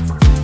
Thank